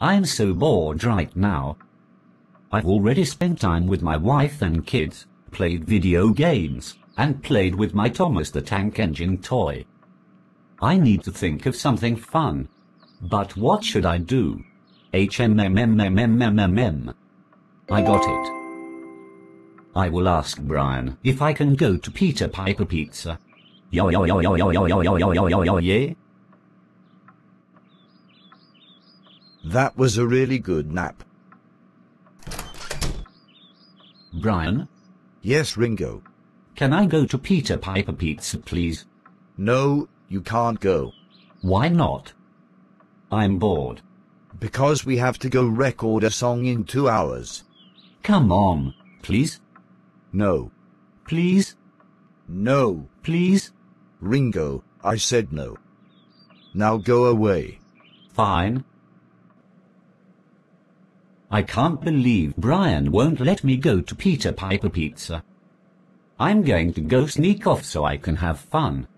I'm so bored right now. I've already spent time with my wife and kids, played video games, and played with my Thomas the Tank Engine toy. I need to think of something fun. But what should I do? HMMMMMMMM. I got it. I will ask Brian if I can go to Peter Piper Pizza. Yo yo yo yo yo yo yo yo yo yo yo yeah? That was a really good nap. Brian, Yes, Ringo. can I go to Peter Piper Pizza please? No, you can't go. Why not? I'm bored. Because we have to go record a song in two hours. Come on, please, No. please, No. please. Ringo, I said no. Now go away. Fine. I can't believe Brian won't let me go to Peter Piper Pizza. I'm going to go sneak off so I can have fun.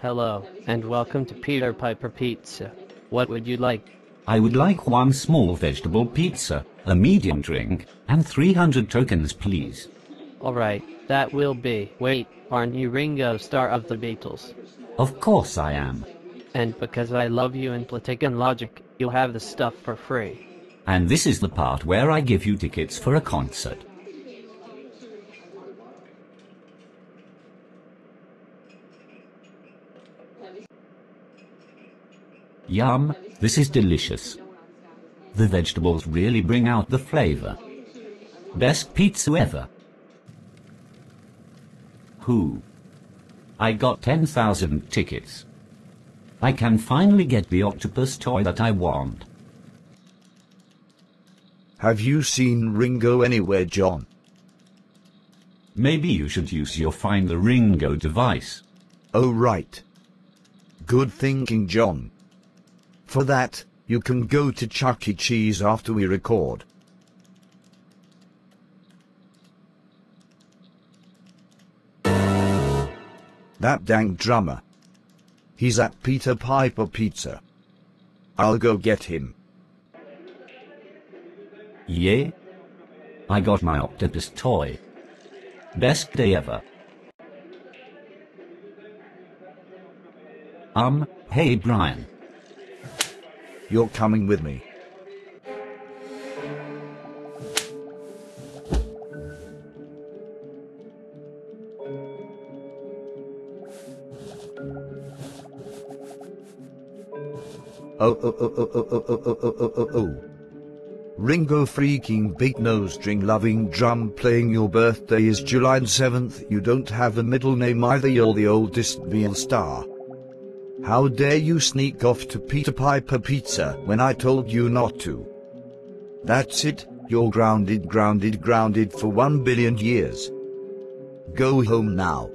Hello, and welcome to Peter Piper Pizza. What would you like? I would like one small vegetable pizza, a medium drink, and 300 tokens please. Alright, that will be. Wait, aren't you Ringo, Starr of the Beatles? Of course I am. And because I love you in Platic and Logic, you'll have the stuff for free. And this is the part where I give you tickets for a concert. Yum, this is delicious. The vegetables really bring out the flavor. Best pizza ever. Who? I got 10,000 tickets. I can finally get the octopus toy that I want. Have you seen Ringo anywhere, John? Maybe you should use your Find the Ringo device. Oh, right. Good thinking, John. For that, you can go to Chuck E. Cheese after we record. That dang drummer. He's at Peter Piper Pizza. I'll go get him. Yeah? I got my octopus toy. Best day ever. Um, hey Brian. You're coming with me. Oh, oh, oh, oh, oh, oh, oh, oh, oh, oh, oh, oh. Ringo freaking big nose string loving drum playing your birthday is July 7th. You don't have a middle name either. You're the oldest real star. How dare you sneak off to Peter Piper Pizza when I told you not to? That's it, you're grounded, grounded, grounded for one billion years. Go home now.